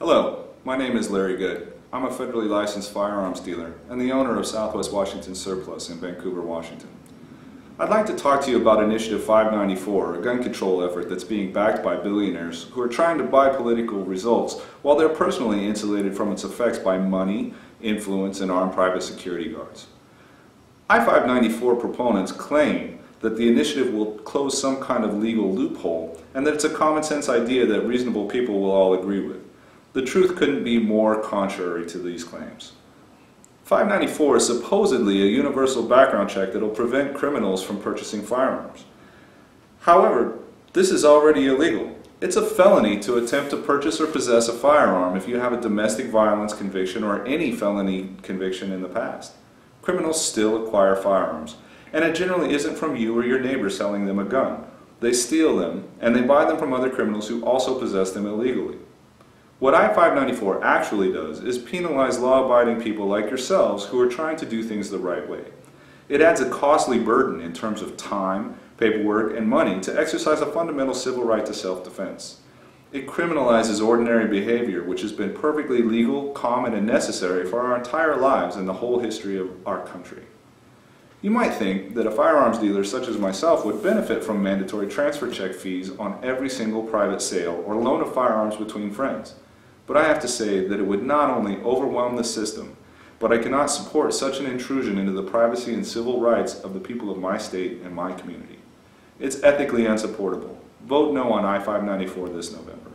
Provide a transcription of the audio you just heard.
Hello, my name is Larry Good. I'm a federally licensed firearms dealer and the owner of Southwest Washington Surplus in Vancouver, Washington. I'd like to talk to you about Initiative 594, a gun control effort that's being backed by billionaires who are trying to buy political results while they're personally insulated from its effects by money, influence, and armed private security guards. I-594 proponents claim that the initiative will close some kind of legal loophole and that it's a common sense idea that reasonable people will all agree with. The truth couldn't be more contrary to these claims. 594 is supposedly a universal background check that will prevent criminals from purchasing firearms. However, this is already illegal. It's a felony to attempt to purchase or possess a firearm if you have a domestic violence conviction or any felony conviction in the past. Criminals still acquire firearms, and it generally isn't from you or your neighbor selling them a gun. They steal them, and they buy them from other criminals who also possess them illegally. What I-594 actually does is penalize law-abiding people like yourselves who are trying to do things the right way. It adds a costly burden in terms of time, paperwork, and money to exercise a fundamental civil right to self-defense. It criminalizes ordinary behavior, which has been perfectly legal, common, and necessary for our entire lives and the whole history of our country. You might think that a firearms dealer such as myself would benefit from mandatory transfer check fees on every single private sale or loan of firearms between friends. But I have to say that it would not only overwhelm the system, but I cannot support such an intrusion into the privacy and civil rights of the people of my state and my community. It's ethically unsupportable. Vote no on I-594 this November.